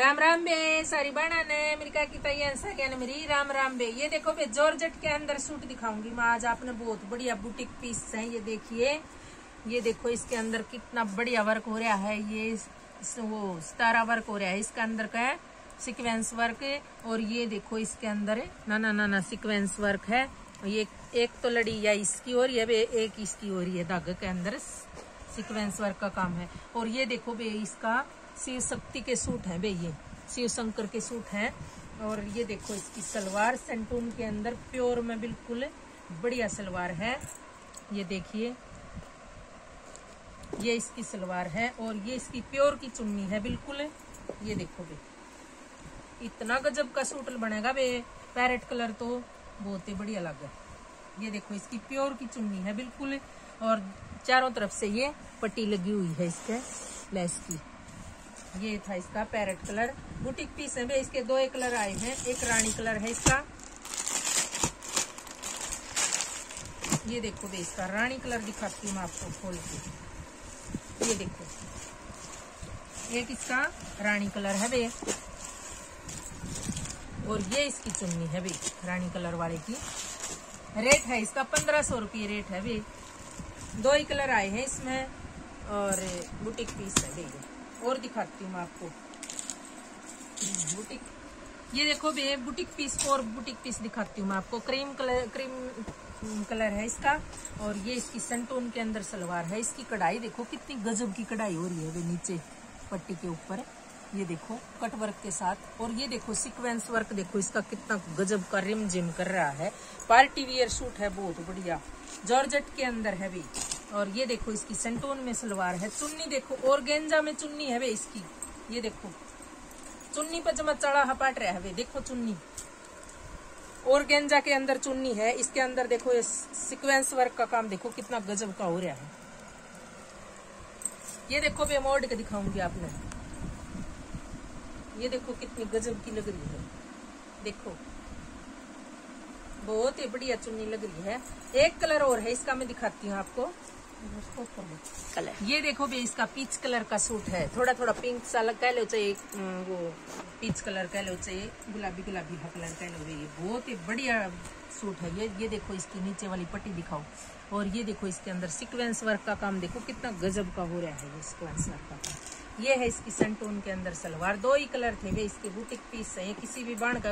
राम राम बे, सारी बहना ने मेरी का की तैयार सगन मेरी राम राम बे। ये देखो बे, जॉर्जेट के अंदर सूट दिखाऊँगी मैं आज, आपने बहुत बढ़िया बुटीक पीस है, ये देखिए। ये देखो, इसके अंदर कितना बढ़िया वर्क हो रहा है, ये वो, सतारा वर्क हो रहा है, इसके अंदर का है सिक्वेंस वर्क और ये देखो, इसके अंदर, ना ना ना ना सिक्वेंस वर्क है। ये एक तो लड़ी या इसकी और, ये एक इसकी और, ये धागे के अंदर सिक्वेंस वर्क का काम है। और ये देखो बे, इसका शिव शक्ति के सूट हैं भैया ये। शिव शंकर के सूट हैं। और ये देखो इसकी सलवार सेंटून के अंदर प्योर में बिल्कुल बढ़िया सलवार है। ये देखिए। ये इसकी सलवार है और ये इसकी प्योर की चुन्नी है बिल्कुल। ये देखो बे इतना गजब का सूट बनेगा बे पैरेट कलर तो बहुत ही बढ़िया लगा ये देखो इसकी प्योर की चुन्नी है बिल्कुल। और चारों तरफ़ से ये पट्टी लगी हुई है इसके लेस की। ये था इसका पैरेट कलर। बुटीक पीस है इसके दो एक कलर आए हैं। एक रानी कलर है इसका। ये देखो बे इसका रानी कलर दिखाती हूँ मैं आपको खोल के। ये देखो। एक इसका रानी कलर है बे और ये इसकी चुन्नी है बे रानी कलर वाले की। रेट है इसका पंद्रह सौ रुपये रेट है बे दो ही कलर आए हैं इसमें, और बुटीक पीस है भैया। और दिखाती हूँ आपको। बुटीक। ये देखो भैया बुटीक पीस, और बुटीक पीस दिखाती हूँ मैं आपको। क्रीम कलर क्रीम कलर है इसका, और ये इसकी सेंटोन के अंदर सलवार है। इसकी कढ़ाई देखो, कितनी गजब की कढ़ाई हो रही है वे नीचे पट्टी के ऊपर। ये देखो, कट वर्क के साथ। और ये देखो सीक्वेंस वर्क देखो, इसका कितना गजब का रिम जिम कर रहा है। पार्टी वियर सूट है, बहुत बढ़िया। जॉर्जेट के अंदर है भी और ये देखो इसकी सेंटोन में सलवार है, चुन्नी देखो और गेंजा में चुन्नी है वे इसकी। ये देखो, चुन्नी पर जमा चढ़ा हपाट रहा है वे, देखो चुन्नी। और गेंजा के अंदर चुन्नी है, इसके अंदर देखो ये सिक्वेंस वर्क का काम देखो कितना गजब का हो रहा है। ये देखो बे मोड के दिखाऊँगी आपने ये देखो कितनी गजब की लग रही है। देखो, बहुत ही बढ़िया चुन्नी लग रही है। एक कलर और है, इसका मैं दिखाती हूँ आपको। कलर ये देखो भी इसका पीच कलर का सूट है। थोड़ा थोड़ा पिंक सा कह लो चाहिए वो पीच कलर कह लो चाहिए गुलाबी गुलाबी का कलर कह लो। ये बहुत ही बढ़िया सूट है। ये ये देखो इसकी नीचे वाली पट्टी दिखाओ। और ये देखो इसके अंदर सिक्वेंस वर्क का काम देखो कितना गजब का हो रहा है ये सिक्वेंस वर्क का ये है इसकी सेंटोन के अंदर सलवार। दो ही कलर थे। इसके बुटीक पीस है। किसी भी बाण का